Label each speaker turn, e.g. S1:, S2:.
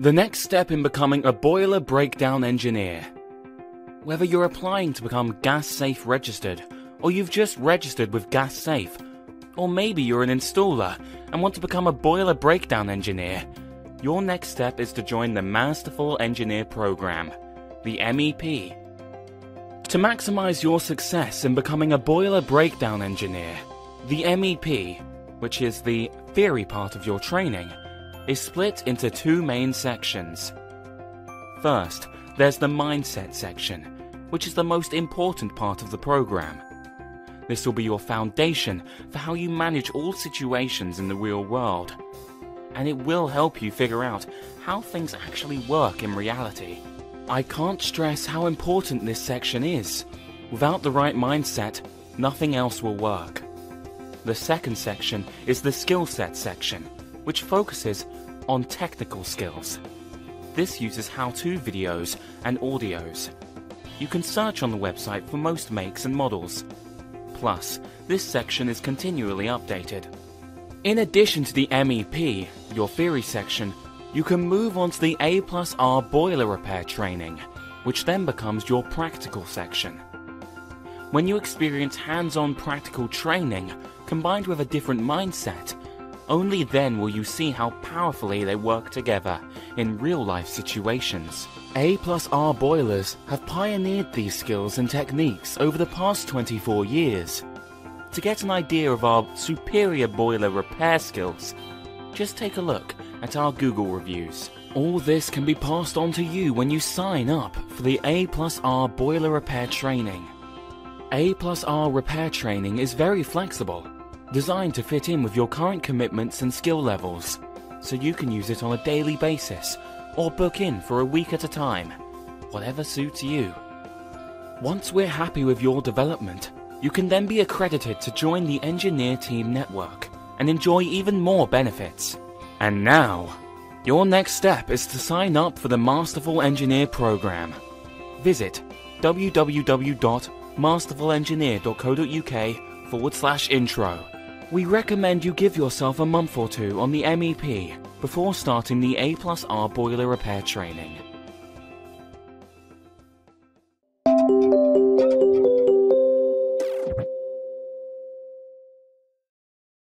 S1: The next step in becoming a boiler breakdown engineer. Whether you're applying to become Gas Safe registered, or you've just registered with Gas Safe, or maybe you're an installer and want to become a boiler breakdown engineer, your next step is to join the Masterful Engineer Program, the MEP. To maximize your success in becoming a boiler breakdown engineer, the MEP, which is the theory part of your training, is split into two main sections. First, there's the mindset section, which is the most important part of the program. This will be your foundation for how you manage all situations in the real world. And it will help you figure out how things actually work in reality. I can't stress how important this section is. Without the right mindset, nothing else will work. The second section is the skill set section, which focuses on technical skills. This uses how-to videos and audios. You can search on the website for most makes and models. Plus, this section is continually updated. In addition to the MEP, your theory section, you can move on to the A plus R boiler repair training, which then becomes your practical section. When you experience hands-on practical training combined with a different mindset, only then will you see how powerfully they work together in real-life situations. A plus R boilers have pioneered these skills and techniques over the past 24 years. To get an idea of our superior boiler repair skills, just take a look at our Google reviews. All this can be passed on to you when you sign up for the A plus R boiler repair training. A plus R repair training is very flexible designed to fit in with your current commitments and skill levels, so you can use it on a daily basis or book in for a week at a time, whatever suits you. Once we're happy with your development, you can then be accredited to join the Engineer Team Network and enjoy even more benefits. And now, your next step is to sign up for the Masterful Engineer program. Visit www.masterfulengineer.co.uk forward slash intro we recommend you give yourself a month or two on the MEP before starting the A plus R boiler repair training.